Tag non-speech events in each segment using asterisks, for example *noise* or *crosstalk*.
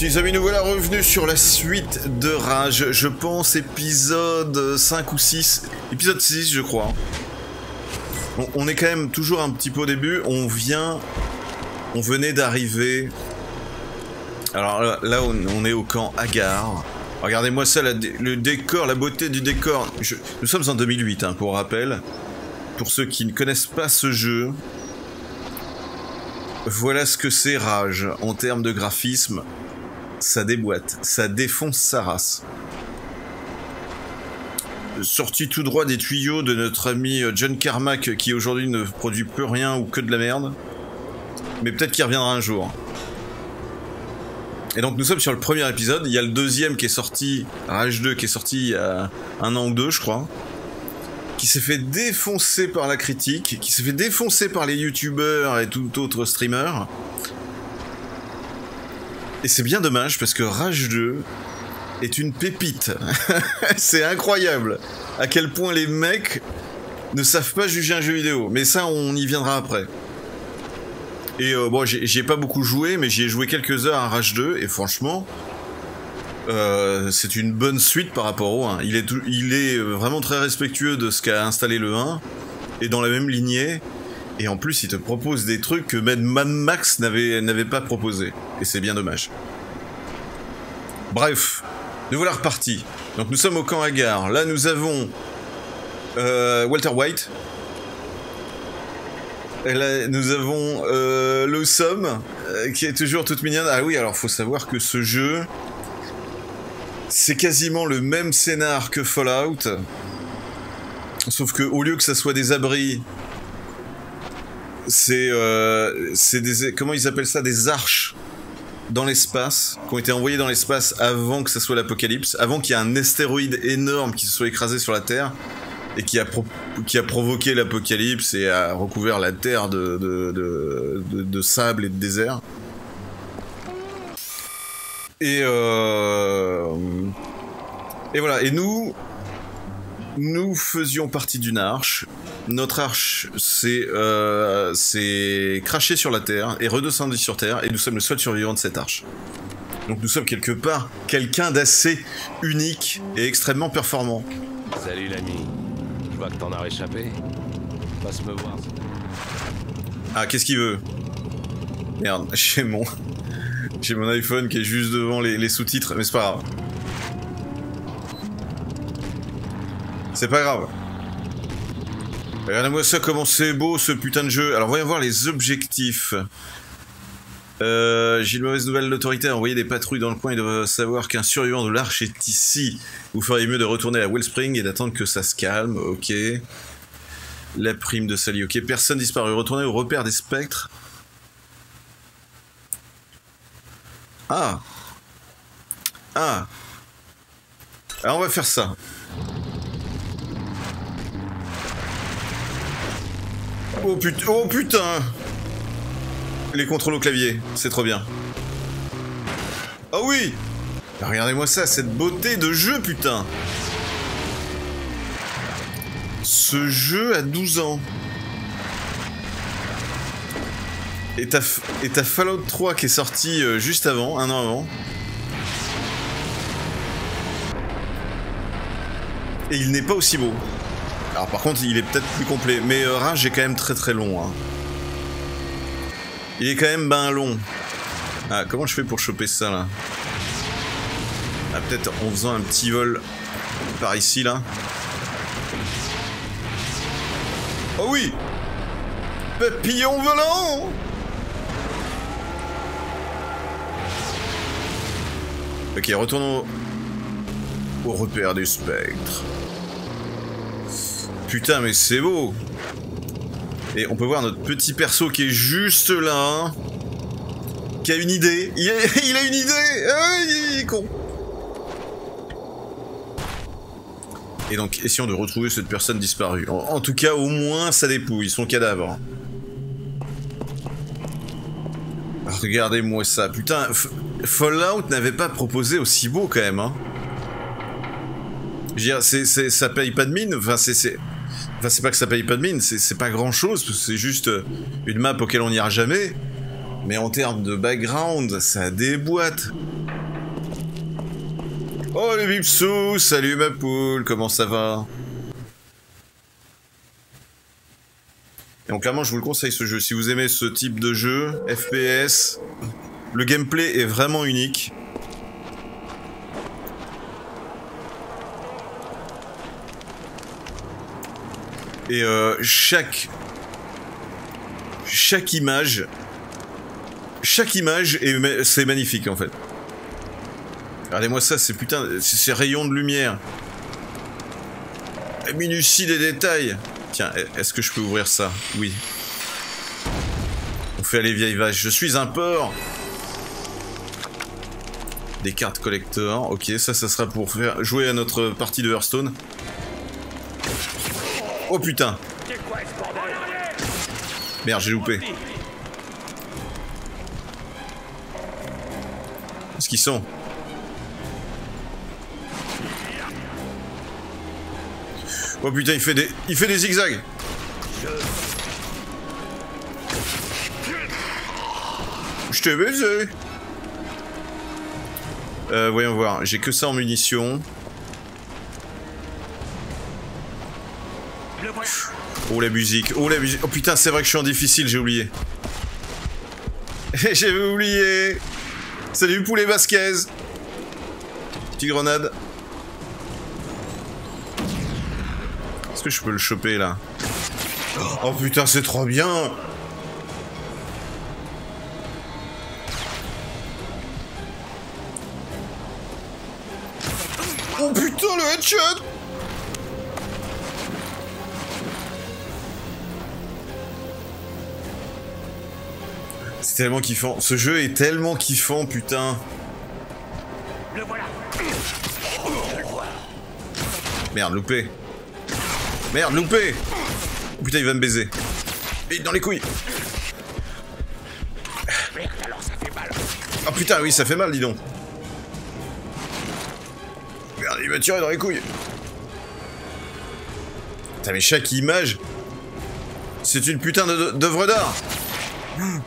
Petits amis, nous voilà revenus sur la suite de Rage. Je pense épisode 5 ou 6. Épisode 6, je crois. On, est quand même toujours un petit peu au début. On vient... On venait d'arriver... Alors là, là, on, est au camp Agar. Regardez-moi ça, le décor, la beauté du décor. Nous sommes en 2008, hein, pour rappel. Pour ceux qui ne connaissent pas ce jeu, voilà ce que c'est Rage en termes de graphisme. Ça déboîte, ça défonce sa race. Sorti tout droit des tuyaux de notre ami euh, John Carmack qui aujourd'hui ne produit plus rien ou que de la merde. Mais peut-être qu'il reviendra un jour. Et donc nous sommes sur le premier épisode, il y a le deuxième qui est sorti, Rage 2 qui est sorti il y a un an ou deux je crois, qui s'est fait défoncer par la critique, qui s'est fait défoncer par les youtubeurs et tout autre streamer. Et c'est bien dommage parce que Rage 2 est une pépite. *laughs* c'est incroyable à quel point les mecs ne savent pas juger un jeu vidéo. Mais ça on y viendra après. Et euh, bon, j'y ai pas beaucoup joué, mais j'y ai joué quelques heures à Rage 2, et franchement, euh, c'est une bonne suite par rapport au 1. Il est, il est vraiment très respectueux de ce qu'a installé le 1, et dans la même lignée, et en plus, il te propose des trucs que même Mad Max n'avait n'avait pas proposé, et c'est bien dommage. Bref, nous voilà repartis. Donc nous sommes au camp Agar. Là, nous avons euh, Walter White, et là, nous avons euh, Lawsome, euh, qui est toujours toute mignonne. Ah oui, alors faut savoir que ce jeu, c'est quasiment le même scénar que Fallout. Sauf que au lieu que ça soit des abris, c'est euh, c'est des comment ils appellent ça des arches dans l'espace qui ont été envoyées dans l'espace avant que ça soit l'apocalypse, avant qu'il y ait un astéroïde énorme qui se soit écrasé sur la Terre et qui a, provoqué l'apocalypse et a recouvert la terre de, sable et de désert. Et, euh, et voilà, et nous, nous faisions partie d'une arche. Notre arche s'est euh, sur la terre et redescendue sur terre, et nous sommes le seul survivant de cette arche. Donc nous sommes quelque part quelqu'un d'assez unique et extrêmement performant. Salut l'ami. Je vois que t'en as réchappé. Passe me voir. Ah, qu'est-ce qu'il veut? Merde, *laughs* j'ai mon... J'ai mon iPhone qui est juste devant les, les sous-titres, mais c'est pas grave. C'est pas grave. Regardez-moi ça, comment c'est beau ce putain de jeu. Alors voyons voir les objectifs. Euh, J'ai une mauvaise nouvelle, l'autorité a envoyé des patrouilles dans le coin et doivent savoir qu'un survivant de l'arche est ici. Vous feriez mieux de retourner à Wellspring et d'attendre que ça se calme, ok. La prime de Sally, ok. Personne disparu. Retournez au repère des spectres. Ah. Ah. Alors on va faire ça. Oh putain. Oh putain. Les contrôles au clavier, c'est trop bien. Oh oui Regardez-moi ça, cette beauté de jeu, putain Ce jeu a 12 ans. Et t'as et t'as Fallout 3 qui est sorti euh, juste avant, un an avant. Et il n'est pas aussi beau. Par contre, il est peut-être plus complet. Mais euh, Rage est quand même très très long. hein. Il est quand même ben long. Ah, comment je fais pour choper ça là? Ah, peut-être en faisant un petit vol par ici là. Oh oui Papillon volant Ok, retournons au, au repère du spectre. Putain, mais c'est beau Et on peut voir notre petit perso qui est juste là, hein, qui a une idée. Il a, *laughs* une idée Ah, con Et donc, essayons de retrouver cette personne disparue. En, tout cas, au moins, ça dépouille, son cadavre. Regardez-moi ça, putain, Fallout n'avait pas proposé aussi beau quand même, hein. Je veux dire, ça paye pas de mine, enfin c'est... Enfin, c'est pas que ça paye pas de mine, c'est, pas grand chose, c'est juste euh, une map auquel on n'ira jamais. Mais en termes de background, ça déboîte. Oh les bipsous, salut ma poule, comment ça va? Et donc clairement je vous le conseille ce jeu, si vous aimez ce type de jeu, FPS, le gameplay est vraiment unique. Et euh, chaque image chaque image est c'est magnifique en fait. Regardez-moi ça, c'est putain, ces rayons de lumière. Minutie des détails. Tiens, est-ce que je peux ouvrir ça? Oui. On fait aller vieilles vaches. Je suis un porc. Des cartes collector. Ok, ça, ça sera pour jouer à notre partie de Hearthstone. Oh putain Merde, j'ai loupé. Qu'est-ce qu'ils sont? Oh putain, il fait des, il fait des zigzags. Je t'ai baisé. Euh, voyons voir. J'ai que ça en munitions. Oh la musique, oh la musique. Oh putain, c'est vrai que je suis en difficile, j'ai oublié. *laughs* j'ai oublié. Salut poulet Vasquez. Petite grenade. Est-ce que je peux le choper là? Oh putain, c'est trop bien Oh putain, le headshot tellement kiffant. Ce jeu est tellement kiffant, putain. Le voilà. Merde, loupé. Merde, loupé oh, Putain, il va me baiser. Vite dans les couilles Merde, alors ça fait mal. Oh putain, oui, ça fait mal, dis donc. Merde, il va tirer dans les couilles. Putain, mais chaque image... C'est une putain d'œuvre d'art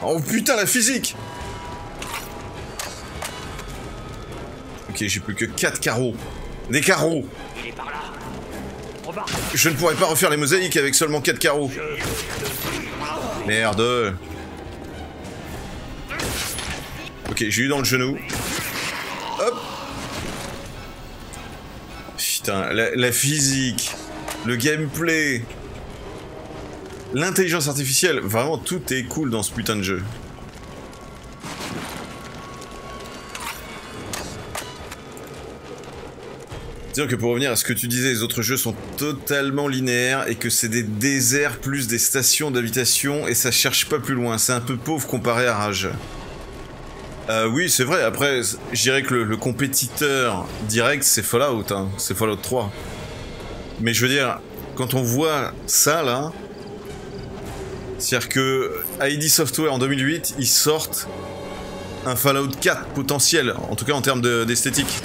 Oh putain, la physique Ok, j'ai plus que 4 carreaux. Des carreaux Il est par là. Je ne pourrais pas refaire les mosaïques avec seulement 4 carreaux. Merde. Ok, j'ai eu dans le genou. Hop. Putain, la physique, le gameplay, l'intelligence artificielle, vraiment tout est cool dans ce putain de jeu. dire que pour revenir à ce que tu disais, les autres jeux sont totalement linéaires et que c'est des déserts plus des stations d'habitation et ça cherche pas plus loin. C'est un peu pauvre comparé à Rage. Euh, oui, c'est vrai. Après, je dirais que le, compétiteur direct, c'est Fallout. Hein. C'est Fallout 3. Mais je veux dire, quand on voit ça, là... C'est-à-dire que ID Software, en 2008, ils sortent un Fallout 4 potentiel, en tout cas en termes d'esthétique.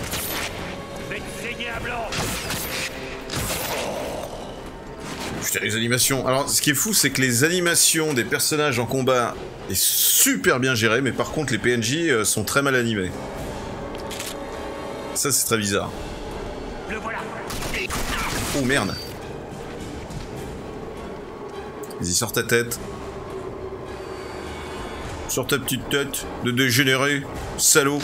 Putain, les animations. Alors, ce qui est fou, c'est que les animations des personnages en combat est super bien gérées, mais par contre, les PNJ euh, sont très mal animés. Ça, c'est très bizarre. Oh merde. Vas-y, sors ta tête. Sors ta petite tête de dégénéré, salaud.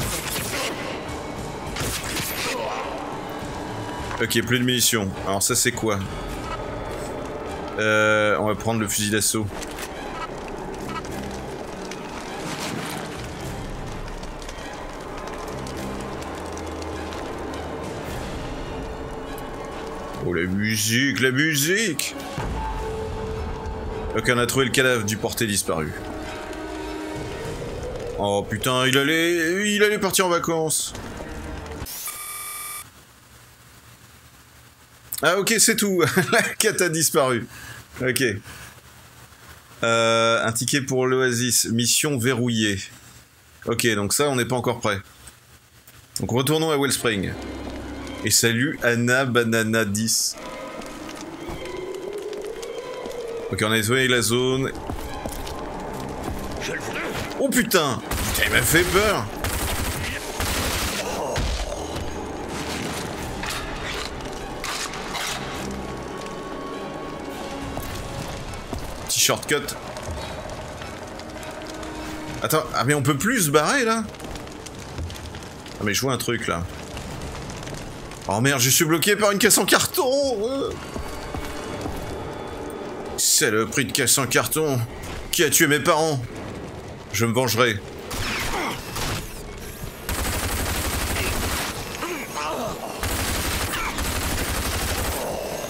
Ok, plus de munitions. Alors ça c'est quoi? Euh, On va prendre le fusil d'assaut. Oh la musique, la musique Ok, on a trouvé le cadavre du porté disparu. Oh putain, il allait, il allait partir en vacances. Ah ok, c'est tout. *laughs* La quête a disparu. Ok. Euh, un ticket pour l'Oasis. Mission verrouillée. Ok, donc ça, on n'est pas encore prêt. Donc retournons à Wellspring. Et salut Anna Banana 10. Ok, on a nettoyé la zone. Oh putain. Il m'a fait peur. Petit shortcut. Attends, ah mais on peut plus se barrer là? Ah mais je vois un truc là. Oh merde, je suis bloqué par une caisse en carton euh. C'est le prix de caisse en carton. Qui a tué mes parents? Je me vengerai.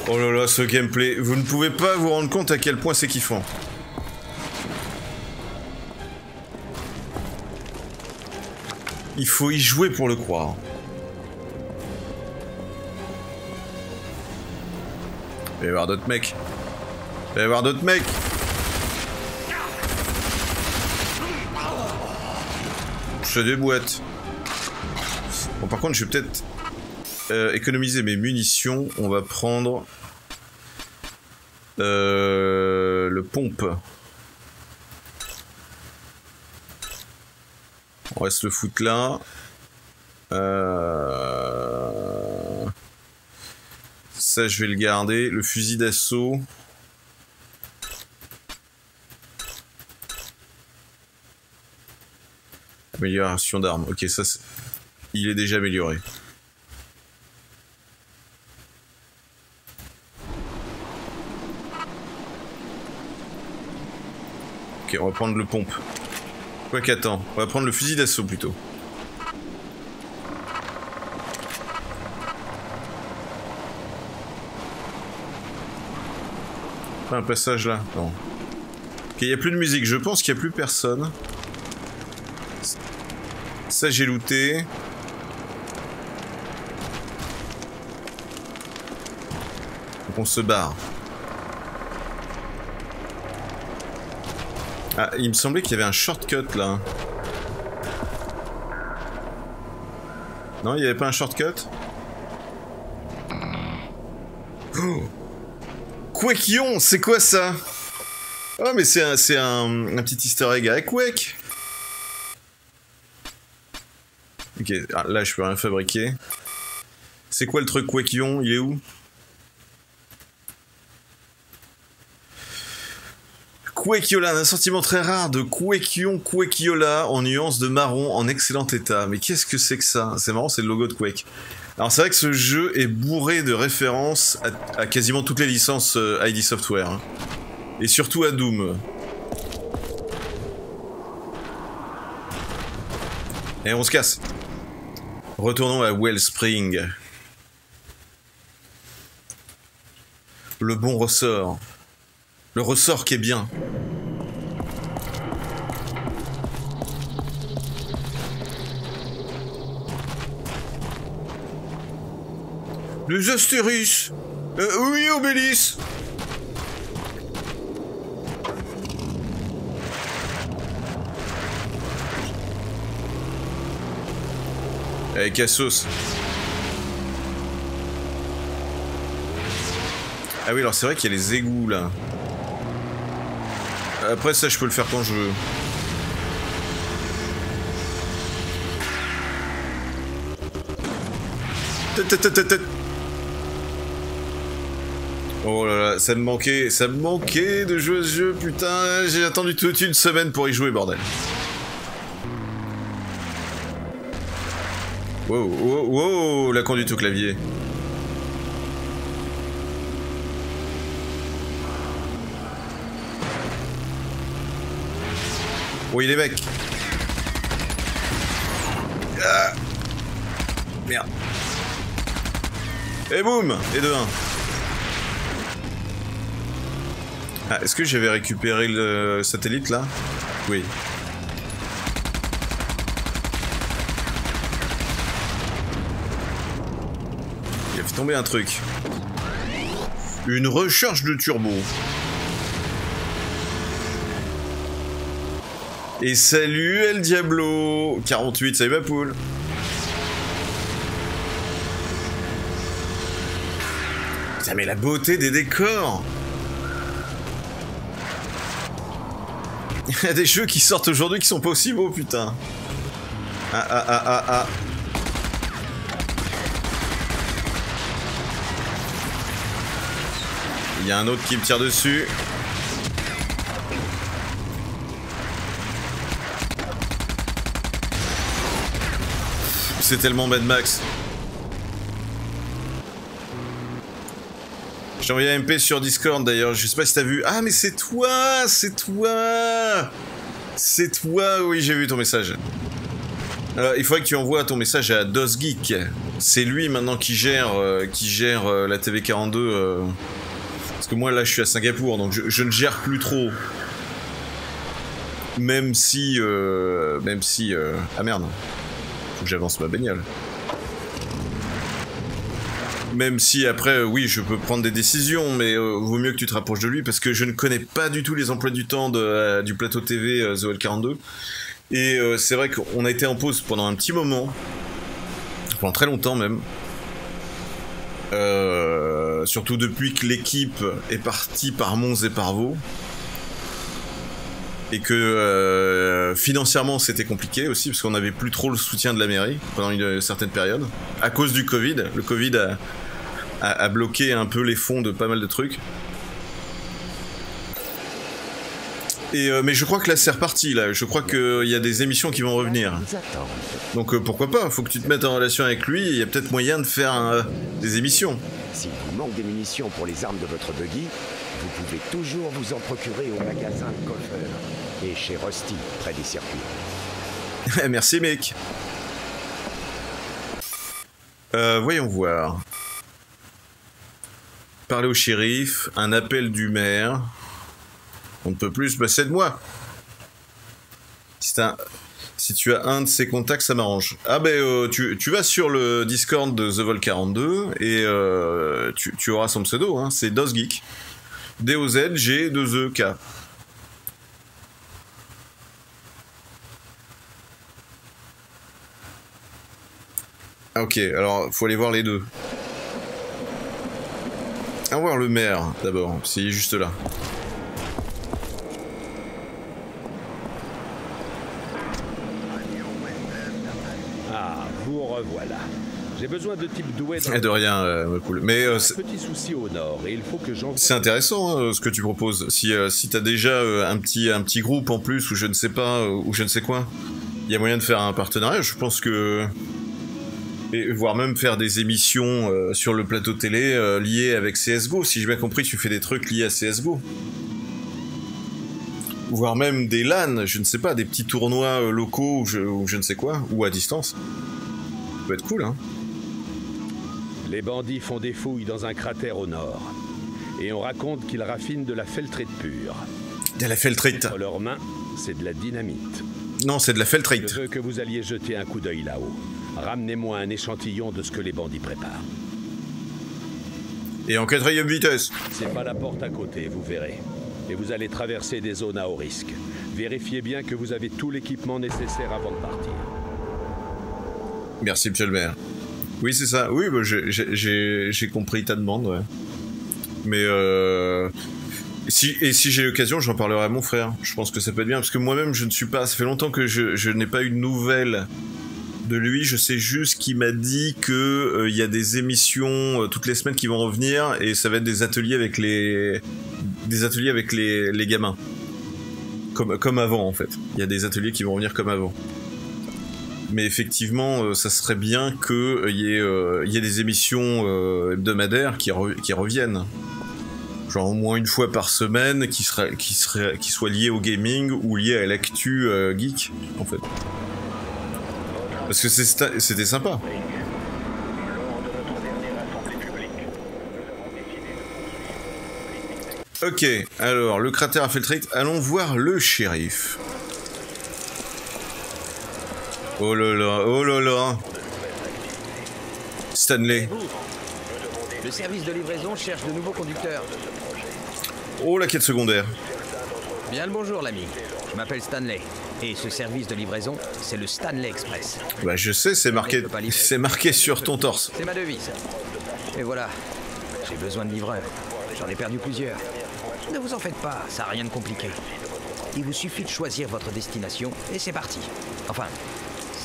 Oh là là, ce gameplay, vous ne pouvez pas vous rendre compte à quel point c'est kiffant. Il faut y jouer pour le croire. Il va y avoir d'autres mecs. Il va y avoir d'autres mecs. Je des boîtes. Bon, par contre, je vais peut-être euh, économiser mes munitions. On va prendre euh, le pompe. On reste le foot là. Euh, ça, je vais le garder. Le fusil d'assaut. Amélioration d'armes. Ok, ça, il est déjà amélioré. Ok, on va prendre le pompe. Quoi qu'attends, on va prendre le fusil d'assaut plutôt. un passage là Non. Ok, il n'y a plus de musique. Je pense qu'il n'y a plus personne. J'ai looté. Donc on se barre. Ah, il me semblait qu'il y avait un shortcut là. Non, il n'y avait pas un shortcut? Oh c'est quoi ça? Oh mais c'est un, un, petit easter egg avec Quake Ah, là je peux rien fabriquer. C'est quoi le truc Quakion Il est où? Quekiola, un sentiment très rare de Quekion Quekiola en nuance de marron en excellent état. Mais qu'est-ce que c'est que ça? C'est marrant, c'est le logo de Quake. Alors c'est vrai que ce jeu est bourré de références à, quasiment toutes les licences euh, ID Software. Hein. Et surtout à Doom. Et on se casse. Retournons à Wellspring. Le bon ressort. Le ressort qui est bien. Les Astérus euh, Oui, Obélis Eh, Cassos. Ah oui, alors c'est vrai qu'il y a les égouts là. Après ça je peux le faire quand je veux. Oh là là, ça me manquait, ça me manquait de jouer à ce jeu, putain, j'ai attendu toute une semaine pour y jouer, bordel. Wow, wow, wow, la conduite au clavier. Oui, les mecs. Ah. Merde. Et boum Et de 1. Ah, est-ce que j'avais récupéré le satellite là? Oui. Il a fait tomber un truc. Une recharge de turbo. Et salut El Diablo. 48, salut ma poule. Putain mais la beauté des décors. *laughs* Il y a des jeux qui sortent aujourd'hui qui sont pas aussi beaux putain. Ah ah ah ah ah Il y a un autre qui me tire dessus. C'est tellement Mad Max. J'ai envoyé un MP sur Discord d'ailleurs, je sais pas si t'as vu. Ah mais c'est toi C'est toi C'est toi Oui j'ai vu ton message. Alors, il faudrait que tu envoies ton message à DosGeek. C'est lui maintenant qui gère, euh, qui gère euh, la TV42 parce que moi là je suis à Singapour, donc je, ne gère plus trop. Même si... euh, même si... euh, ah merde. Faut que j'avance ma bagnole. Même si après, oui, je peux prendre des décisions, mais euh, vaut mieux que tu te rapproches de lui parce que je ne connais pas du tout les emplois du temps du plateau TV The Well 42. Et c'est vrai qu'on a été en pause pendant un petit moment, pendant très longtemps même. Euh, surtout depuis que l'équipe est partie par Mons et par Vaux. Et que euh, financièrement c'était compliqué aussi parce qu'on n'avait plus trop le soutien de la mairie pendant une certaine période. À cause du Covid. Le Covid a bloqué un peu les fonds de pas mal de trucs. Et euh, mais je crois que là c'est reparti là. Je crois qu'il y a des émissions qui vont revenir. Donc euh, pourquoi pas? Faut que tu te mettes en relation avec lui. Il y a peut-être moyen de faire euh, des émissions. S'il vous manque des munitions pour les armes de votre buggy, vous pouvez toujours vous en procurer au magasin Coffeur et chez Rusty, près des circuits. *laughs* Merci mec. Euh, voyons voir. Parler au shérif, un appel du maire. On ne peut plus se passer de moi. Si, si tu as un de ces contacts, ça m'arrange. Ah ben, euh, tu, vas sur le Discord de The Vol 42 et euh, tu, auras son pseudo, hein, c'est DOSGeek. D-O-Z-G-2-E-K. Ah, ok, alors faut aller voir les deux. À voir le maire d'abord, s'il est juste là. Ah, vous revoilà. J'ai besoin de dans rien, euh, cool. Mais euh, c'est- petit souci au nord et il faut que j'envoie c'est intéressant hein, ce que tu proposes. Si, euh, si t'as déjà euh, un, petit, un petit groupe en plus, ou je ne sais pas, ou je ne sais quoi, il y a moyen de faire un partenariat. Je pense que. Et voire même faire des émissions sur le plateau télé liées avec CSGO. Si j'ai bien compris, tu fais des trucs liés à CSGO. Voire même des LAN, je ne sais pas, des petits tournois locaux ou je, ou je ne sais quoi, ou à distance. Ça peut être cool, hein. Les bandits font des fouilles dans un cratère au nord. Et on raconte qu'ils raffinent de la feltrite pure. De la feltrite. Entre leurs mains, c'est de la dynamite. Non, c'est de la Je feltrite. veux que vous alliez jeter un coup d'œil là-haut. Ramenez-moi un échantillon de ce que les bandits préparent. Et en quatrième vitesse. C'est pas la porte à côté, vous verrez. Et vous allez traverser des zones à haut risque. Vérifiez bien que vous avez tout l'équipement nécessaire avant de partir. Merci, monsieur le maire. Oui, c'est ça. Oui, bah, j'ai- compris ta demande. Mais euh... Si, et si j'ai l'occasion, j'en parlerai à mon frère. Je pense que ça peut être bien, parce que moi-même, je ne suis pas... Ça fait longtemps que je, n'ai pas eu de nouvelles de lui. Je sais juste qu'il m'a dit que euh, il y a des émissions euh, toutes les semaines qui vont revenir, et ça va être des ateliers avec les... Des ateliers avec les, les gamins. Comme, comme avant, en fait. Il y a des ateliers qui vont revenir comme avant. Mais effectivement, euh, ça serait bien qu'il y, ait, euh, y ait des émissions euh, hebdomadaires qui, re- qui reviennent. Genre au moins une fois par semaine, qui, serait, qui, qui soient liées au gaming ou liées à l'actu euh, geek, en fait. Parce que c'était sympa. Ok, alors le cratère infiltrate, allons voir le shérif. Oh là là, oh là là. Stanley. Le service de livraison cherche de nouveaux conducteurs. Oh la quête secondaire. Bien le bonjour, l'ami. Je m'appelle Stanley. Et ce service de livraison, c'est le Stanley Express. Bah je sais, c'est marqué, c'est marqué sur ton torse. C'est ma devise. Et voilà. J'ai besoin de livreurs. J'en ai perdu plusieurs. Ne vous en faites pas, ça n'a rien de compliqué. Il vous suffit de choisir votre destination et c'est parti. Enfin,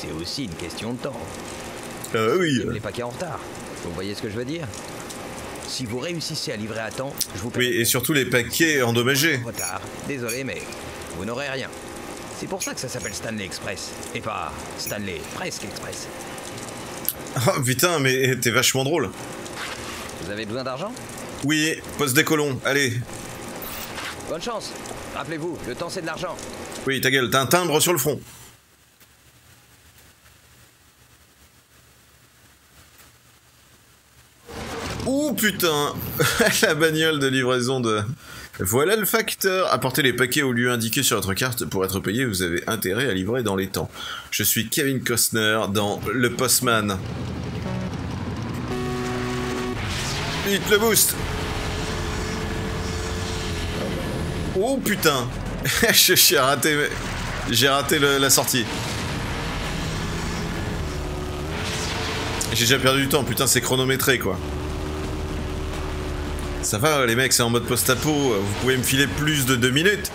c'est aussi une question de temps. Euh, oui. Les paquets en retard. Vous voyez ce que je veux dire? Si vous réussissez à livrer à temps, je vous Oui, et surtout les paquets endommagés. retard. Désolé, mais vous n'aurez rien. C'est pour ça que ça s'appelle Stanley Express, et pas Stanley Presque Express. Oh putain, mais t'es vachement drôle. Vous avez besoin d'argent? Oui, poste des colons, allez. Bonne chance. Rappelez-vous, le temps c'est de l'argent. Oui, ta gueule, t'as un timbre sur le front. Oh putain *laughs* La bagnole de livraison de... Voilà le facteur. Apportez les paquets au lieu indiqué sur votre carte. Pour être payé, vous avez intérêt à livrer dans les temps. Je suis Kevin Costner dans Le Postman. Vite le boost Oh putain *laughs* J'ai raté, la sortie. J'ai déjà perdu du temps, putain c'est chronométré quoi. Ça va les mecs, c'est en mode post-apo, vous pouvez me filer plus de deux minutes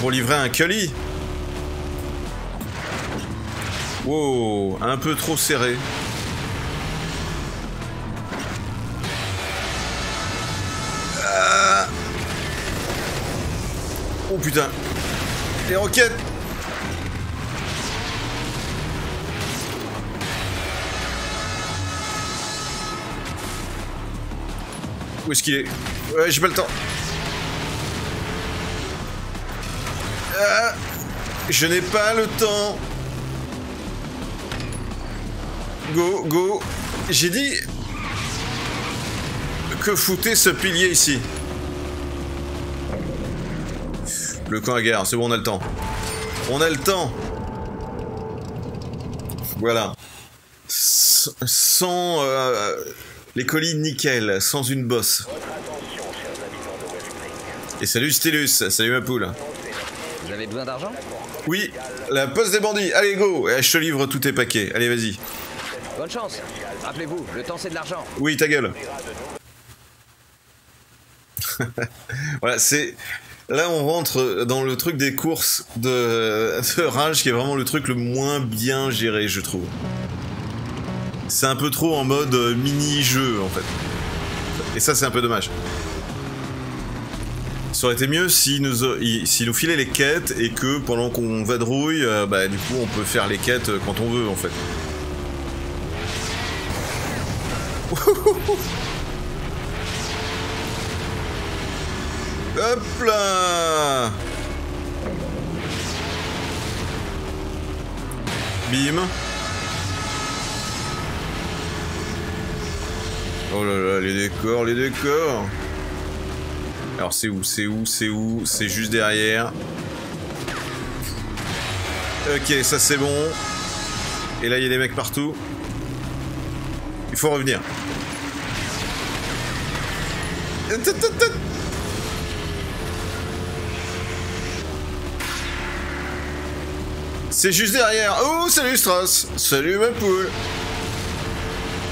Pour livrer un colis Wow, un peu trop serré. Ah. Oh putain Les roquettes Où est-ce qu'il est? Ouais, j'ai pas le temps. Ah, je n'ai pas le temps. Go, go. J'ai dit... Que foutait ce pilier ici Le camp à gare, c'est bon, on a le temps. On a le temps. Voilà. Sans euh, les colis nickel, sans une bosse. Et salut Stylus, salut ma poule. Vous avez besoin d'argent? Oui, la poste des bandits, allez go Je te livre tous tes paquets, allez vas-y. Bonne chance. Rappelez-vous, le temps c'est de l'argent. Oui, ta gueule. *laughs* voilà, c'est... Là, on rentre dans le truc des courses de, *laughs* de Rage, qui est vraiment le truc le moins bien géré, je trouve. C'est un peu trop en mode euh, mini-jeu, en fait. Et ça, c'est un peu dommage. Ça aurait été mieux s'il nous, s'il nous filait les quêtes et que pendant qu'on vadrouille, euh, bah, du coup, on peut faire les quêtes euh, quand on veut, en fait. *laughs* Hop là Bim Oh là là, les décors, les décors Alors c'est où, c'est où, c'est où? C'est juste derrière. Ok, ça c'est bon. Et là, il y a des mecs partout. Il faut revenir. C'est juste derrière. Oh, salut Strauss. Salut ma poule.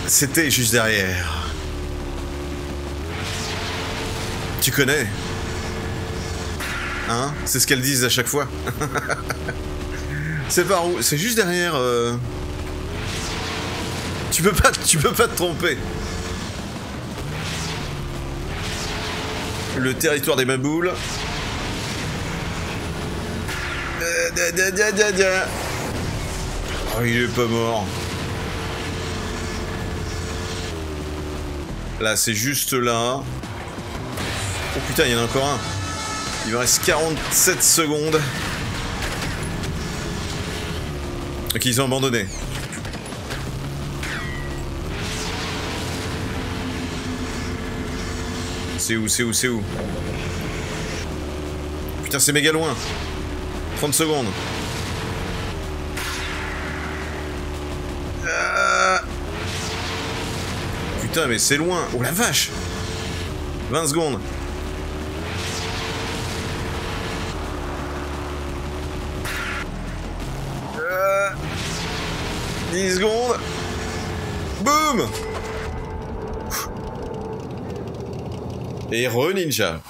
C'était juste derrière. Tu connais Hein? C'est ce qu'elles disent à chaque fois. *laughs* C'est par où C'est juste derrière. euh. Tu peux pas, tu peux pas te tromper. Le territoire des da. Oh, il est pas mort. Là, c'est juste là. Oh putain, il y en a encore un. Il me reste 47 secondes. Ok, ils ont abandonné. C'est où, c'est où, c'est où? Putain, c'est méga loin. 30 secondes. Ah. Putain, mais c'est loin. Oh la vache 20 secondes. 10 secondes. Boum Et re-ninja.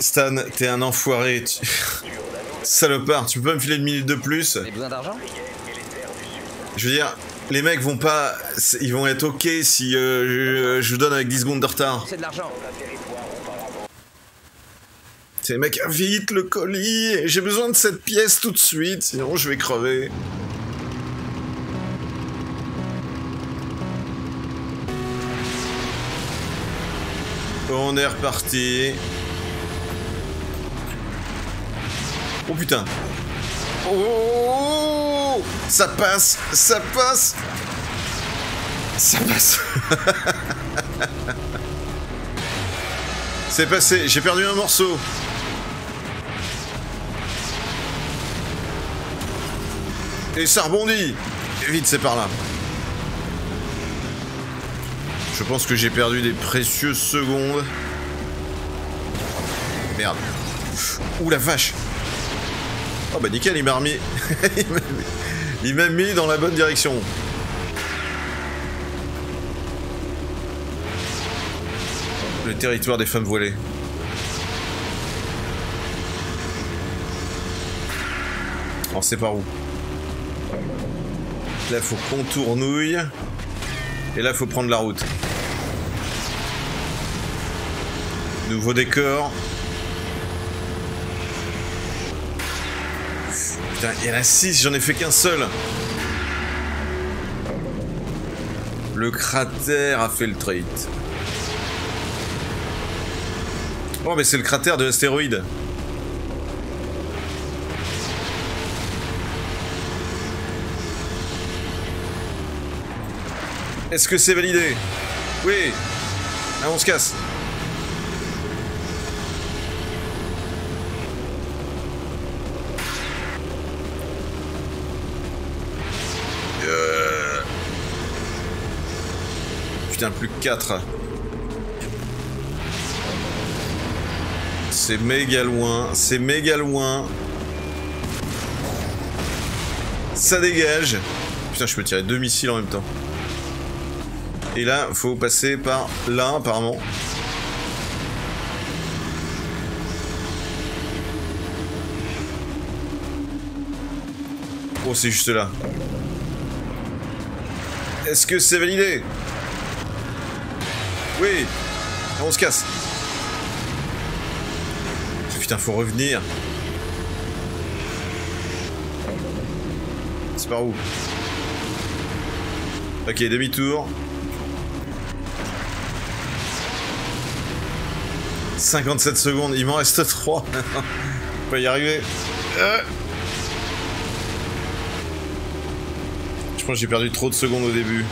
Stan, t'es un enfoiré. tu- *laughs* Salopard, tu peux pas me filer une minute de plus? Besoin d'argent? Je veux dire, les mecs vont pas. Ils vont être ok si euh, je, je vous donne avec 10 secondes de retard. C'est de l'argent. Mec, vite le colis J'ai besoin de cette pièce tout de suite, sinon je vais crever. On est reparti. Oh putain. Oh Ça passe Ça passe Ça passe *laughs* C'est passé, j'ai perdu un morceau. Et ça rebondit. Vite, c'est par là. Je pense que j'ai perdu des précieuses secondes. Merde. Ouh la vache. Oh bah nickel, il m'a remis. *laughs* il m'a mis dans la bonne direction. Le territoire des femmes voilées. On sait par où? Là, faut qu'on. Et là, faut prendre la route. Nouveau décor. Putain, il y en a 6, j'en ai fait qu'un seul. Le cratère a fait le trait. Oh, mais c'est le cratère de l'astéroïde. Est-ce que c'est validé Oui Ah, on se casse. Euh. Putain, plus que 4. C'est méga loin, c'est méga loin. Ça dégage. Putain, je peux tirer deux missiles en même temps. Et là, faut passer par là, apparemment. Oh, c'est juste là. Est-ce que c'est validé? Oui. On se casse. Putain, faut revenir. C'est par où? Ok, demi-tour. 57 secondes, il m'en reste 3. On peut y arriver. Euh. Je pense que j'ai perdu trop de secondes au début.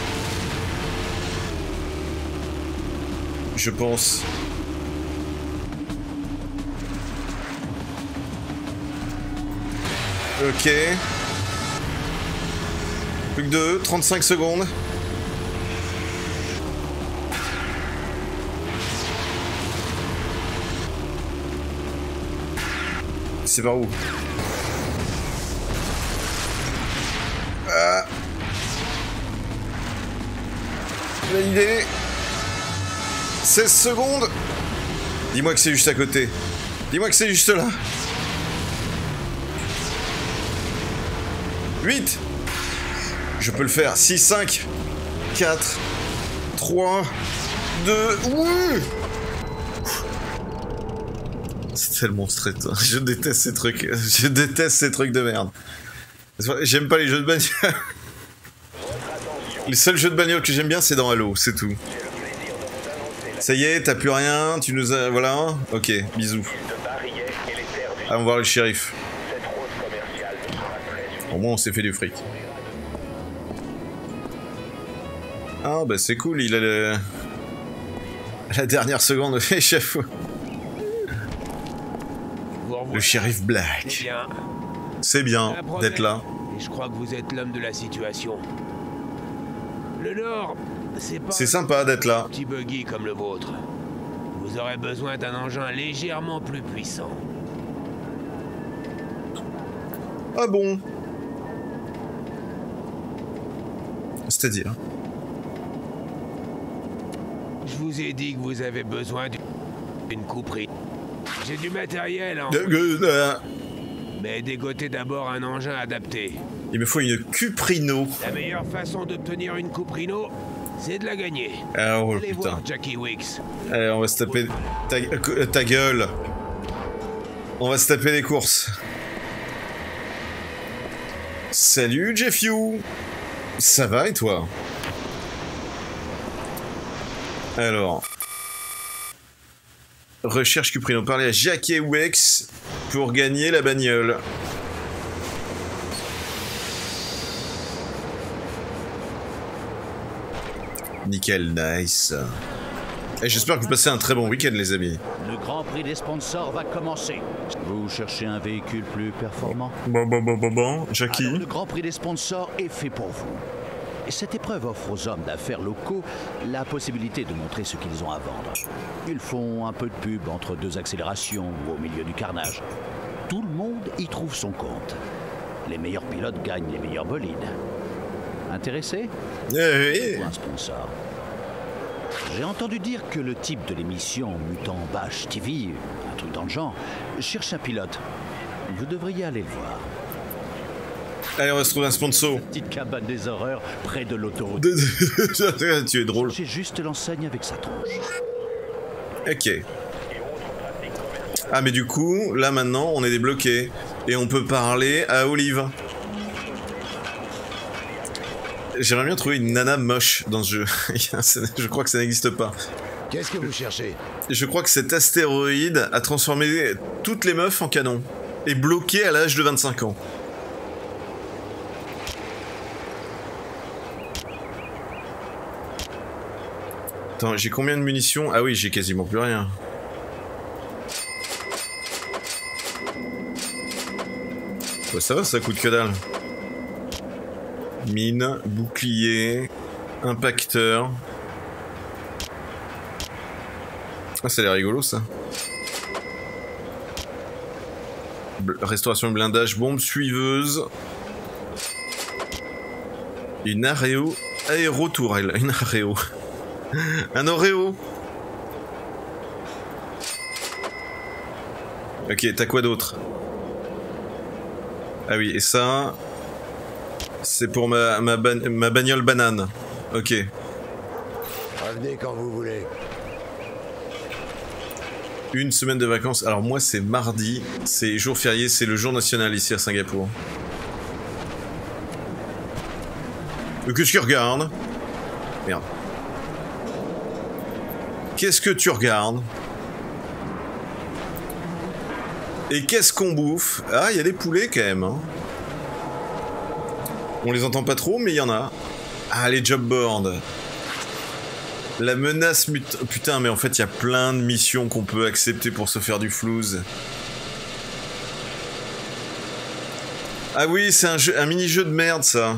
Je pense. Ok. Plus que 2, 35 secondes. C'est par où ah. Validé 16 secondes Dis-moi que c'est juste à côté. Dis-moi que c'est juste là. 8 Je peux le faire. 6, 5, 4, 3, 2... Oui tellement stress. Je déteste ces trucs. Je déteste ces trucs de merde. J'aime pas les jeux de bagnole. Les seuls jeux de bagnole que j'aime bien, c'est dans Halo, c'est tout. Ça y est, t'as plus rien, tu nous as... Voilà Ok, bisous. Allons voir le shérif. Au moins, on s'est fait du fric. Ah, bah c'est cool, il a le... La dernière seconde de *laughs* échafaud. Le shérif Black. C'est bien d'être là. Et je crois que vous êtes l'homme de la situation. Le Nord, c'est pas C'est sympa d'être là. petit buggy comme le vôtre. Vous aurez besoin d'un engin légèrement plus puissant. Ah bon? C'est-à-dire? Je vous ai dit que vous avez besoin d'une couperie. J'ai du matériel, hein, Euh, euh, mais dégotez d'abord un engin adapté. Il me faut une Cuprino. La meilleure façon d'obtenir une couperino, c'est de la gagner. Ah oh Allez putain. voir Jackie Wicks. Allez, on va se taper ta, euh, ta gueule. On va se taper les courses. Salut Jeff You Ça va et toi? Alors... Recherche Cuprino. Parler à Jackie Wex pour gagner la bagnole. Nickel, nice. Et j'espère que vous passez un très bon week-end les amis. Le Grand Prix des sponsors va commencer. Vous cherchez un véhicule plus performant? Bon, bon, bon, bon, bon. Jackie? Alors, le Grand Prix des sponsors est fait pour vous. Et cette épreuve offre aux hommes d'affaires locaux la possibilité de montrer ce qu'ils ont à vendre. Ils font un peu de pub entre deux accélérations ou au milieu du carnage. Tout le monde y trouve son compte. Les meilleurs pilotes gagnent les meilleurs bolides. Intéressé? Oui. Ou un sponsor? J'ai entendu dire que le type de l'émission Mutant Bash TV, un truc dans le genre, cherche un pilote. Vous devriez aller le voir. Allez, on va se trouver un sponsor. Petite cabane des horreurs près de l'autoroute. tu es drôle. J'ai juste l'enseigne avec sa tronche. Ok. Ah mais du coup, là maintenant, on est débloqué. Et on peut parler à Olive. J'aimerais bien trouver une nana moche dans ce jeu. *laughs* Je crois que ça n'existe pas. Qu'est-ce que vous cherchez? Je crois que cet astéroïde a transformé toutes les meufs en canon. Et bloqué à l'âge de 25 ans. Attends, j'ai combien de munitions? Ah oui, j'ai quasiment plus rien. Bah, ça va, ça coûte que dalle. Mine, bouclier, impacteur. Ah, ça a l'air rigolo ça. Bl- restauration blindage, bombe suiveuse. Une aréo. Aérotourelle. Une aréo. Un Oreo Ok, t'as quoi d'autre? Ah oui, et ça... C'est pour ma, ma, ma bagnole banane. Ok. Revenez quand vous voulez. Une semaine de vacances. Alors moi c'est mardi, c'est jour férié, c'est le jour national ici à Singapour. Euh, Qu'est-ce que tu regardes? Merde. Qu'est-ce que tu regardes Et qu'est-ce qu'on bouffe Ah, il y a des poulets quand même. hein. On les entend pas trop, mais il y en a. Ah, les job boards. La menace mut... Putain, mais en fait, il y a plein de missions qu'on peut accepter pour se faire du flouze. Ah oui, c'est un mini-jeu de merde, ça.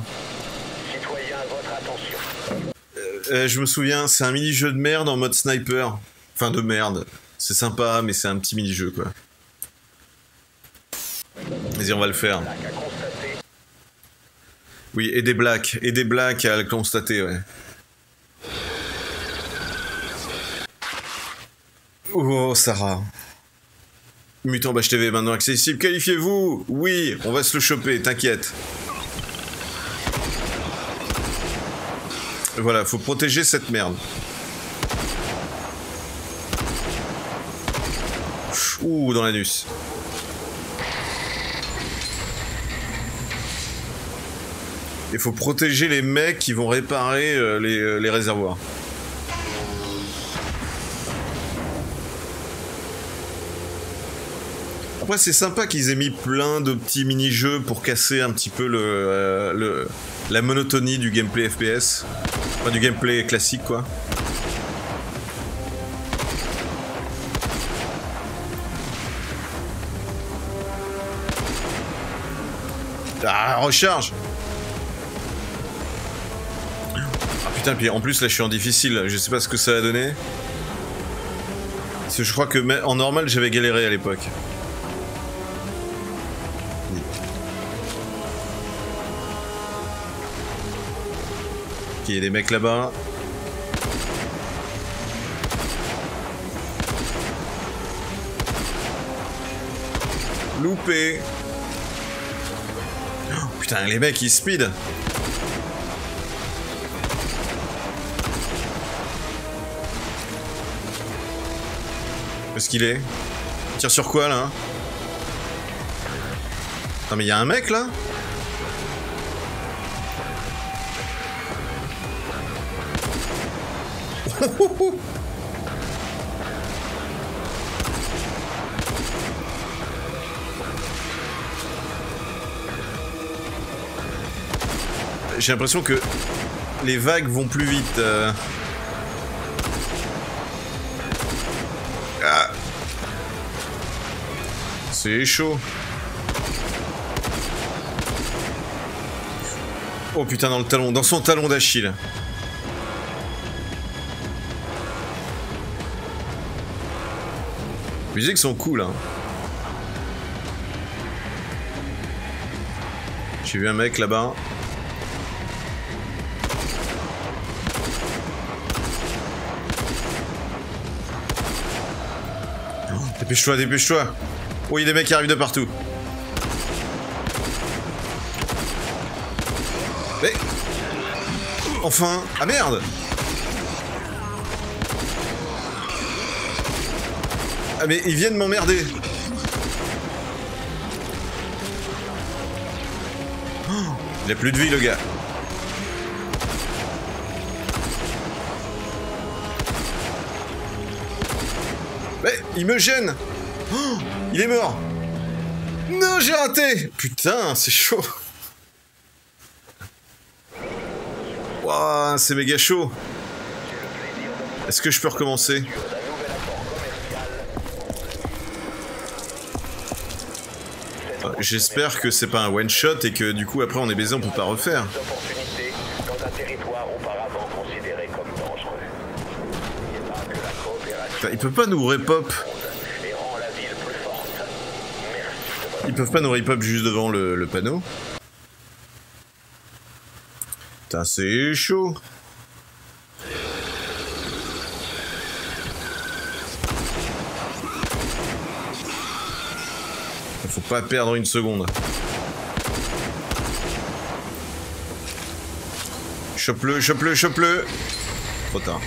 Euh, je me souviens, c'est un mini-jeu de merde en mode sniper. Enfin, de merde. C'est sympa, mais c'est un petit mini-jeu, quoi. Vas-y, on va le faire. Oui, et des blacks. Et des blacks à le constater, ouais. Oh, Sarah. Mutant Bash TV maintenant accessible. Qualifiez-vous Oui, on va se le choper, t'inquiète. Voilà, faut protéger cette merde. Ouh, dans l'anus. Il faut protéger les mecs qui vont réparer euh, euh, les réservoirs. C'est sympa qu'ils aient mis plein de petits mini-jeux pour casser un petit peu le, euh, la monotonie du gameplay FPS. Enfin, du gameplay classique, quoi. Ah, recharge Ah putain, puis en plus là je suis en difficile, je sais pas ce que ça a donné. Parce que je crois que en normal j'avais galéré à l'époque. Ok, il y a des mecs là-bas. Loupé. Oh, putain, les mecs ils speed. Où est-ce qu'il est? Tire sur quoi là Non mais il y a un mec là *laughs* J'ai l'impression que les vagues vont plus vite. euh. Ah. C'est chaud. Oh putain, dans le talon, dans son talon d'Achille. Les musiques sont cool, hein. J'ai vu un mec là-bas. Dépêche-toi, dépêche-toi. Oh, il y a des mecs qui arrivent de partout. Ah merde. Ah mais ils viennent m'emmerder. Oh, Il a plus de vie le gars. Mais il me gêne. Oh, Il est mort. Non, j'ai raté. Putain, c'est chaud C'est méga chaud Est-ce que je peux recommencer? J'espère que c'est pas un one shot et que du coup après on est baisé on peut pas refaire. Il peut pas nous repop. Ils peuvent pas nous repop juste devant le panneau. Putain, c'est chaud. Faut pas perdre une seconde. Chope-le, chope-le, chope-le. Trop tard.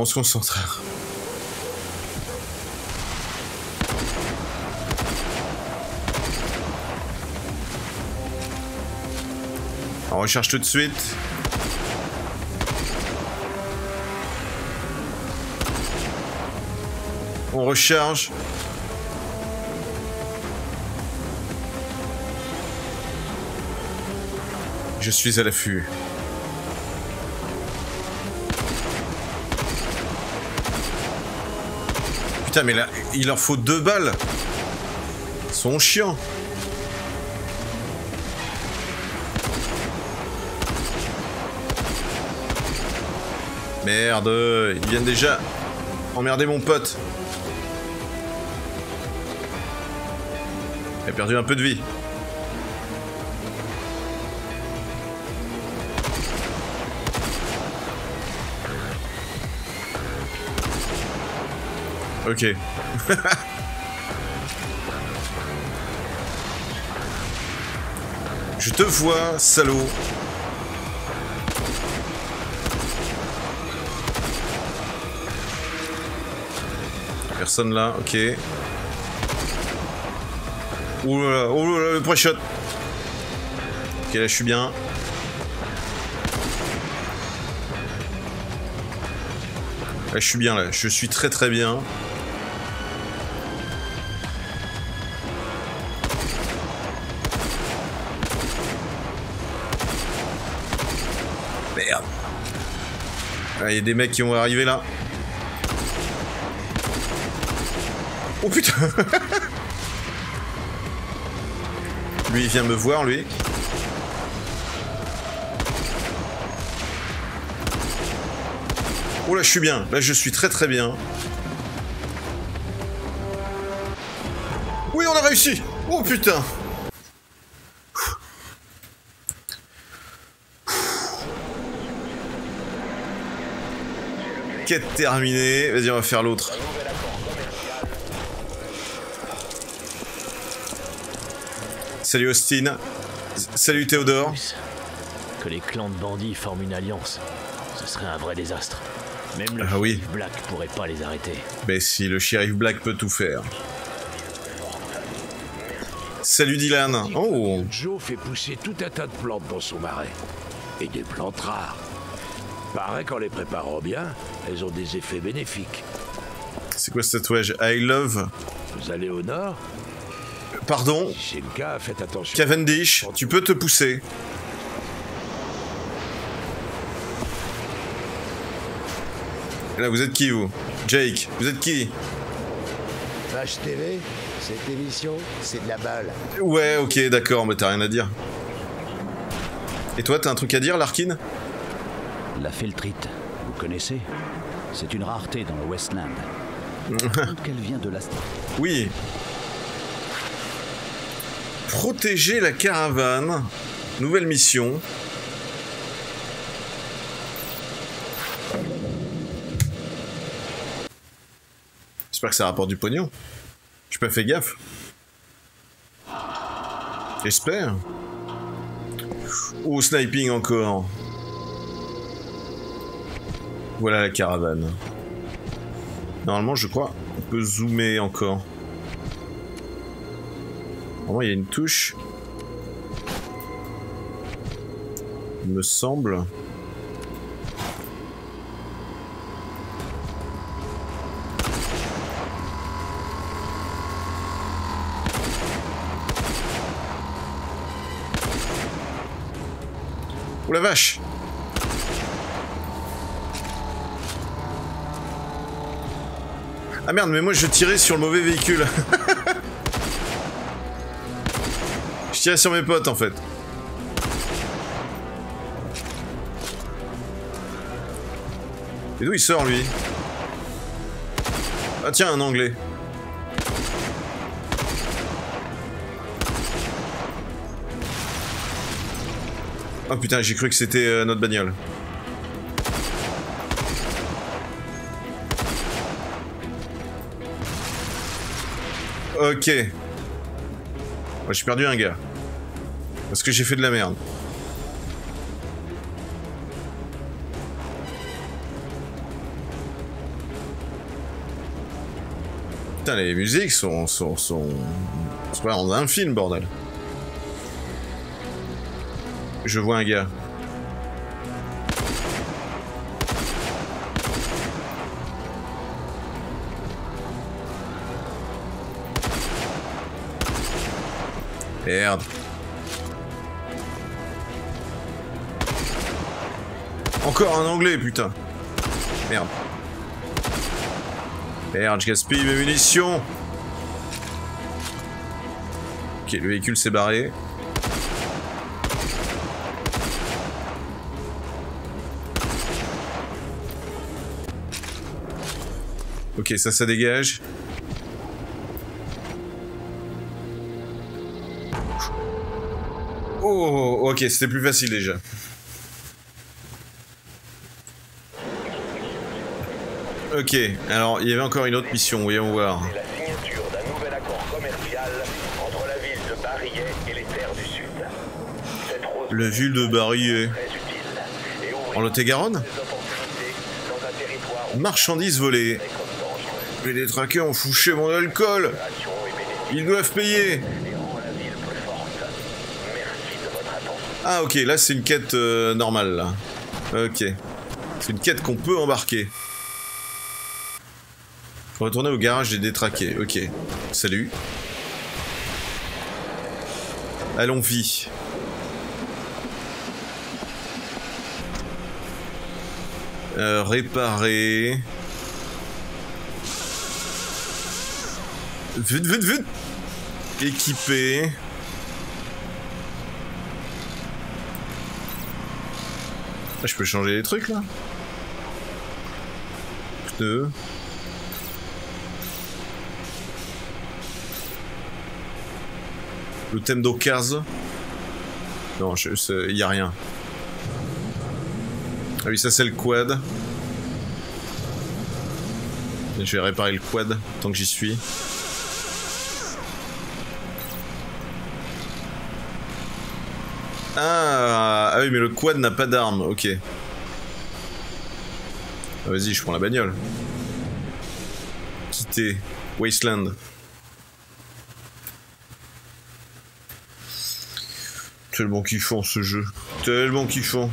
On se concentre. On recherche tout de suite. On recharge. Je suis à l'affût. Putain, mais là, il leur faut deux balles. Ils sont chiants. Merde, ils viennent déjà emmerder mon pote. Il a perdu un peu de vie. Ok. *laughs* Je te vois, salaud. Personne là, ok. Ouh là ouh là là, le pré-shot. Ok, là je suis bien. Là je suis bien là, je suis très très bien. Il y a des mecs qui vont arriver là. Oh putain *laughs* Lui il vient me voir lui. Oh là je suis bien, là je suis très très bien. Oui on a réussi Oh putain Quête terminée, vas-y on va faire l'autre. Salut Austin. Salut Théodore. Que les clans de bandits forment une alliance, ce serait un vrai désastre. Même le Ah oui. shérif Black pourrait pas les arrêter. Mais si, le shérif Black peut tout faire. Salut Dylan. Oh, Joe fait pousser tout un tas de plantes dans son marais. Et des plantes rares. Paraît qu'en les préparant bien, elles ont des effets bénéfiques. c'est quoi ce tatouage I love. Vous allez au nord? Pardon, Si c'est le cas, faites attention. Cavendish, tu peux te pousser. Là, vous êtes qui, vous? Jake, vous êtes qui? Vache TV, cette émission, c'est de la balle. Ouais, ok, d'accord, mais t'as rien à dire. Et toi, t'as un truc à dire, Larkin? La feltrite, vous connaissez? C'est une rareté dans le Westland. *laughs* Qu'elle vient de l'Astra. Oui. Protéger la caravane. Nouvelle mission. J'espère que ça rapporte du pognon. J'ai pas fait gaffe. J'espère. Oh, sniping encore. Voilà la caravane. Normalement, je crois, on peut zoomer encore. Normalement, il y a une touche. Il me semble. Oh la vache Ah merde, mais moi je tirais sur le mauvais véhicule. *laughs* je tirais sur mes potes en fait. Et d'où il sort lui? Ah tiens, un anglais. Oh putain, j'ai cru que c'était euh, notre bagnole. Ok. Moi, j'ai perdu un gars. Parce que j'ai fait de la merde. Putain, les musiques sont... sont... sont... C'est pas dans un film, bordel. Je vois un gars. Merde. Encore un anglais, putain. Merde. Merde, je gaspille mes munitions. Ok, le véhicule s'est barré. Ok, ça, ça dégage. Ok, c'était plus facile déjà. Ok, alors il y avait encore une autre mission, voyons voir. C'est la signature d'un nouvel accord commercial entre la ville de Barillet et les terres du Sud. Cette rose Le ville de Barillet. En Lot-et-Garonne Marchandises volées. Mais les traqueurs ont fouché mon alcool. Ils doivent payer. et rend la ville plus forte. Merci de votre attention. Ah ok, là c'est une quête euh, normale. Ok. C'est une quête qu'on peut embarquer. Faut retourner au garage et détraquer. Ok. Salut. Allons-y. Euh, réparer. Vite, vite, vite Équiper. Je peux changer les trucs là Pneus. Le thème d'Ocase. Non, il y a rien. Ah oui, ça c'est le quad. Je vais réparer le quad tant que j'y suis. Ah oui, mais le quad n'a pas d'arme, ok. Ah, Vas-y, je prends la bagnole. Quitter. Wasteland. Tellement kiffant ce jeu. Tellement kiffant.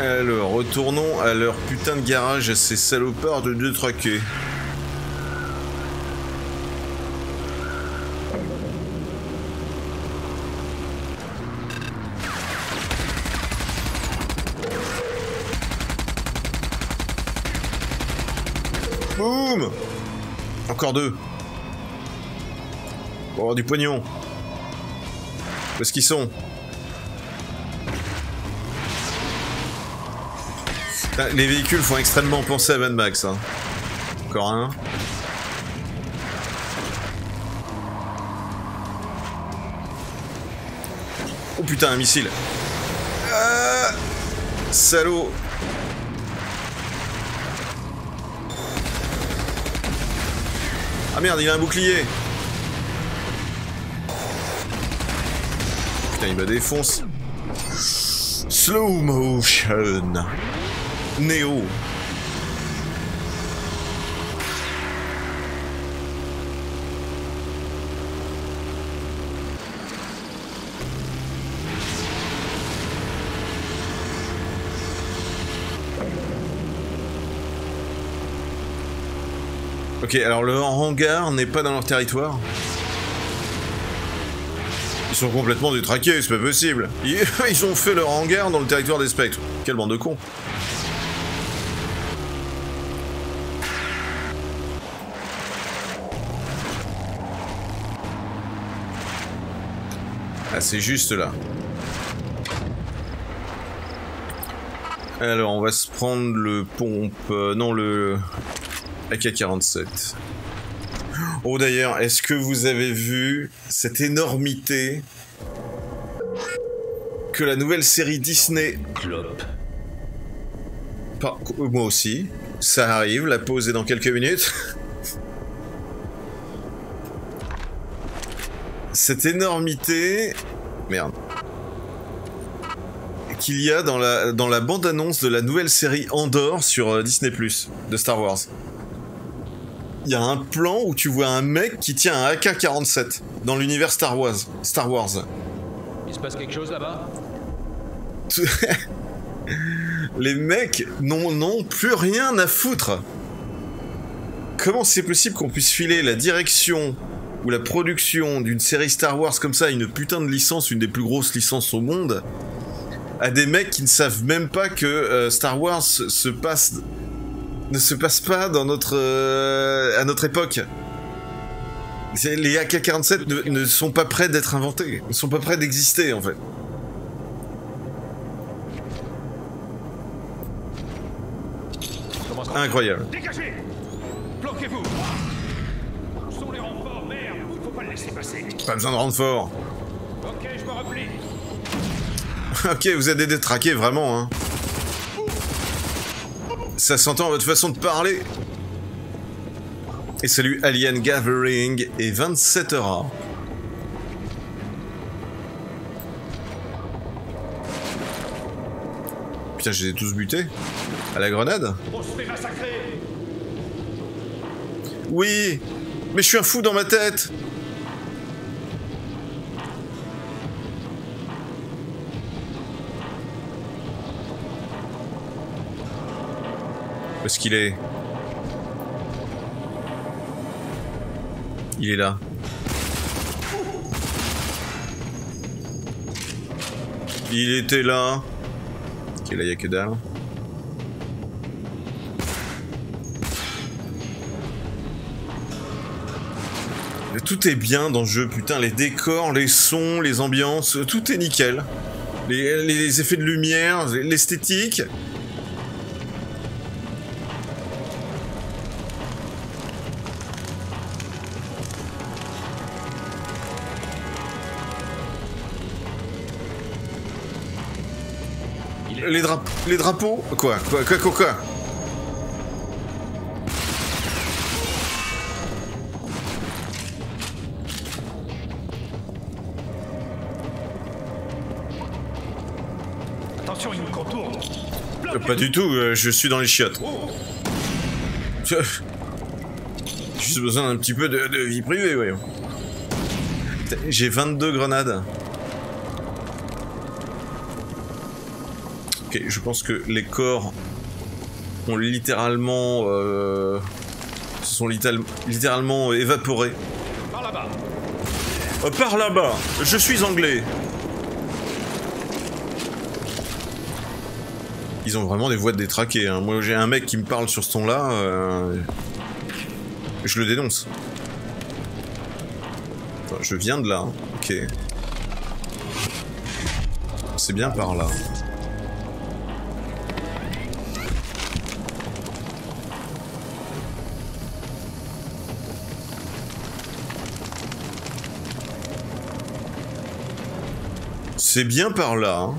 Alors, retournons à leur putain de garage à ces salopards de deux traqués. Boum Encore deux. Pour avoir du pognon. Où est-ce qu'ils sont? Putain, Les véhicules font extrêmement penser à Mad Max. Hein. Encore un. Oh putain, un missile. Ah Salaud Ah merde, il a un bouclier Putain, il me défonce. Slow motion. Néo. Ok, alors le hangar n'est pas dans leur territoire. Ils sont complètement détraqués, c'est pas possible. *laughs* Ils, ont fait leur hangar dans le territoire des spectres. Quelle bande de cons. Ah, c'est juste là. Alors, on va se prendre le pompe... euh, non, le... AK-47. Oh d'ailleurs, est-ce que vous avez vu cette énormité que la nouvelle série Disney... Clope. Par- Moi aussi. Ça arrive, la pause est dans quelques minutes. Cette énormité... Merde. Qu'il y a dans la, dans la bande-annonce de la nouvelle série Andor sur euh, Disney+, de Star Wars. Il y a un plan où tu vois un mec qui tient un AK-47 dans l'univers Star Wars. Star Wars. Il se passe quelque chose là-bas? *laughs* Les mecs n'ont plus rien à foutre. Comment c'est possible qu'on puisse filer la direction ou la production d'une série Star Wars comme ça, une putain de licence, une des plus grosses licences au monde, à des mecs qui ne savent même pas que euh, Star Wars se passe ne se passe pas dans notre euh, à notre époque. Les AK-47 ne, ne sont pas prêts d'être inventés, ne sont pas prêts d'exister en fait. Incroyable. Dégagez Bloquez-vous Où sont les renforts? Merde Faut pas le laisser passer Pas besoin de renfort. Ok, je me replie. *laughs* ok, vous êtes des détraqués, vraiment, hein. Ça s'entend à votre façon de parler. Et salut Alien Gathering et 27 heures. Putain, je les ai tous butés. À la grenade Oui Mais je suis un fou dans ma tête Est-ce qu'il est Il est là. Il était là. Ok, là, il y a que dalle. Tout est bien dans le jeu, putain, les décors, les sons, les ambiances, tout est nickel. Les effets de lumière, l'esthétique. Les drapeaux Quoi Quoi Quoi Quoi, quoi Attention, il nous contourne euh, Pas du tout, euh, je suis dans les chiottes. J'ai oh. *laughs* juste besoin d'un petit peu de, vie privée, voyons. J'ai 22 grenades. Ok, je pense que les corps ont littéralement... Euh, se sont littéral- littéralement évaporés. Par là-bas. Euh, par là-bas, je suis anglais. Ils ont vraiment des voix de détraqués. Hein. Moi, j'ai un mec qui me parle sur ce ton-là. euh, Je le dénonce. Enfin, je viens de là. hein. Ok. C'est bien par là. C'est bien par là. hein.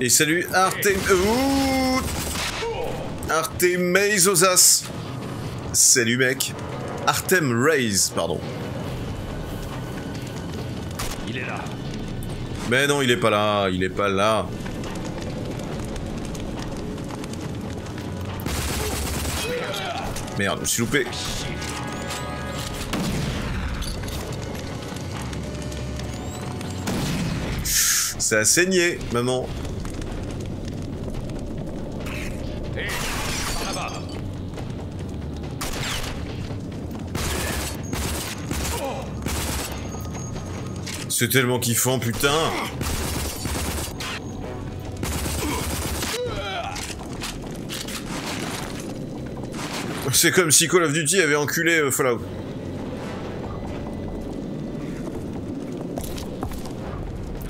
Et salut Artem... Ouh Artemizosas. Salut mec. Artem Raise, pardon. Il est là. Mais non, il est pas là, il est pas là. Merde, je me suis loupé. Ça a saigné, maman. C'est tellement kiffant, putain. C'est comme si Call of Duty avait enculé euh, Fallout.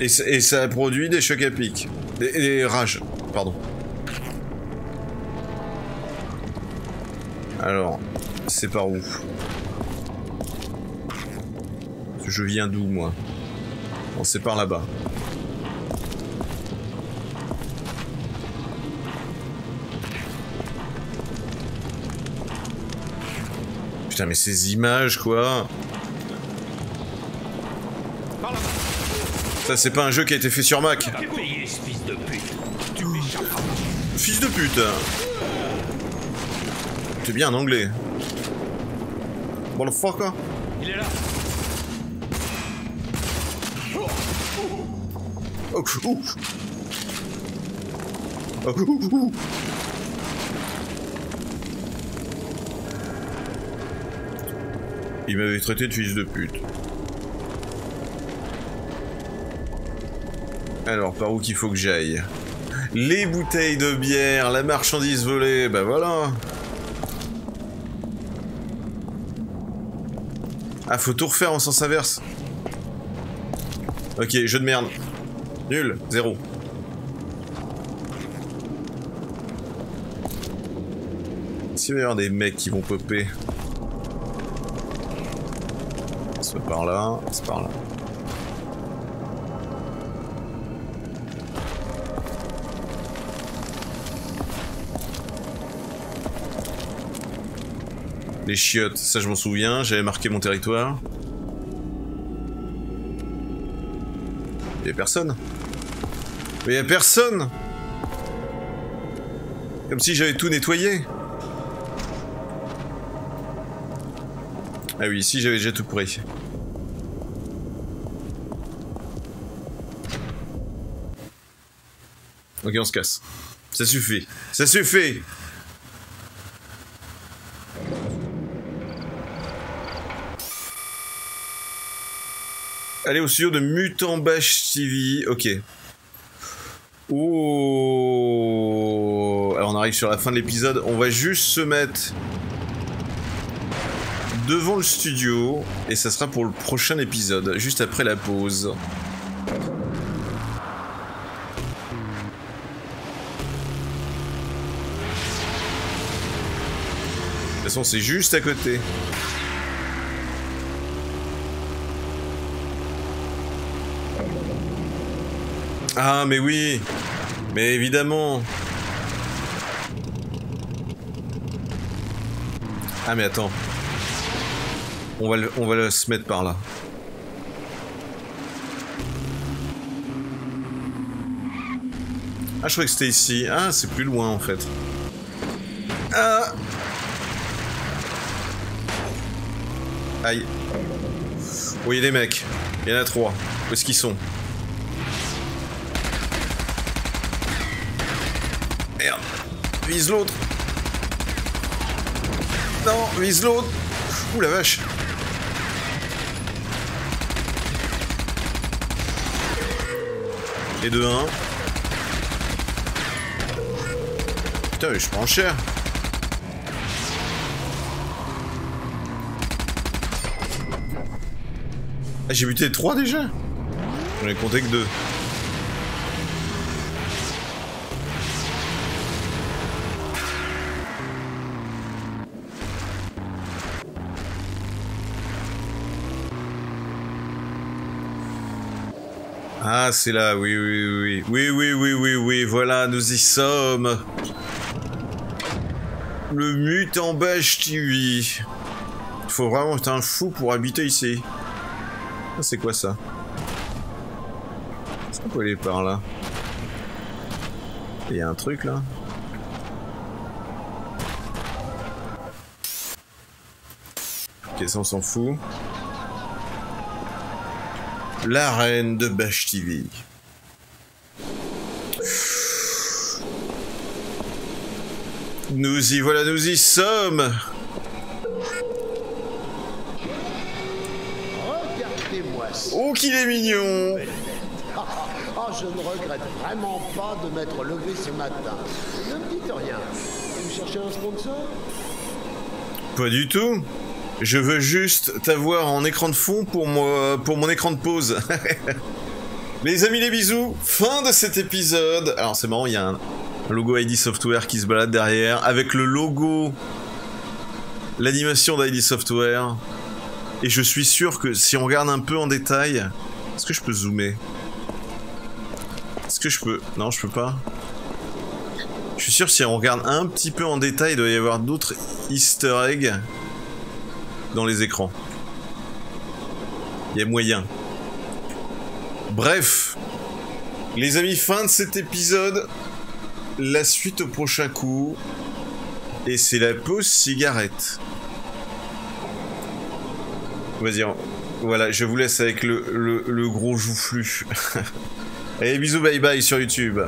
Et, ça- produit des chocs à pic. Des, des rages, pardon. Alors, c'est par où? Je viens d'où, moi? Bon, c'est par là-bas. Putain, mais ces images, quoi Ça, c'est pas un jeu qui a été fait sur Mac. T'as payé, ce fils de pute. Tu. Fils de pute T'es bien en anglais. Motherfucker Il est là. Oh. Oh, ouh, ouh. Il m'avait traité de fils de pute. Alors, par où qu'il faut que j'aille Les bouteilles de bière, la marchandise volée, bah voilà. Ah, faut tout refaire en sens inverse. Ok, jeu de merde. Nul, zéro. S'il va y avoir des mecs qui vont popper? C'est par là, c'est par là. Les chiottes, ça je m'en souviens, j'avais marqué mon territoire. Y'a personne. Mais y'a personne Comme si j'avais tout nettoyé. Ah oui, ici j'avais déjà tout pris. Ok, on se casse. Ça suffit. Ça suffit Allez au studio de Mutant Bash TV. Ok. Oh. Alors on arrive sur la fin de l'épisode. On va juste se mettre devant le studio et ça sera pour le prochain épisode, juste après la pause. De toute façon, c'est juste à côté. Ah, mais oui Mais évidemment Ah, mais attends. On va, le- on va se mettre par là. Ah, je croyais que c'était ici. Ah, c'est plus loin en fait. Ah Aïe. A des mecs. Il y en a trois. Où est-ce qu'ils sont Merde. Vise l'autre. Non, vise l'autre. Ouh la vache. Et de 1. Putain, mais je prends cher. Ah, j'ai buté 3 déjà J'en ai compté que 2. C'est là, oui, oui, oui. Oui, oui, oui, oui, oui, voilà, nous y sommes. Le mutant bêche TV. Faut vraiment être un fou pour habiter ici. C'est quoi ça? Est-ce qu'on peut par là? Il y a un truc là? Ok, ça on s'en fout. L'arène de Bash TV. Nous y voilà, nous y sommes Regardez-moi ça. Oh qu'il est mignon Ah, je ne regrette vraiment pas de m'être levé ce matin. Ne me dites rien. Vous cherchez un sponsor? Pas du tout. Je veux juste t'avoir en écran de fond pour, moi, pour mon écran de pause. *laughs* les amis, les bisous. Fin de cet épisode. Alors c'est marrant, il y a un logo ID Software qui se balade derrière avec le logo, l'animation d'ID Software. Et je suis sûr que si on regarde un peu en détail, est-ce que je peux zoomer? Est-ce que je peux? Non, je peux pas. Je suis sûr que si on regarde un petit peu en détail, il doit y avoir d'autres Easter eggs dans les écrans. Il y a moyen. Bref, les amis, fin de cet épisode. La suite au prochain coup. Et c'est la pause cigarette. Vas-y, voilà, je vous laisse avec le gros joufflu. *laughs* Allez, bisous, bye bye sur YouTube.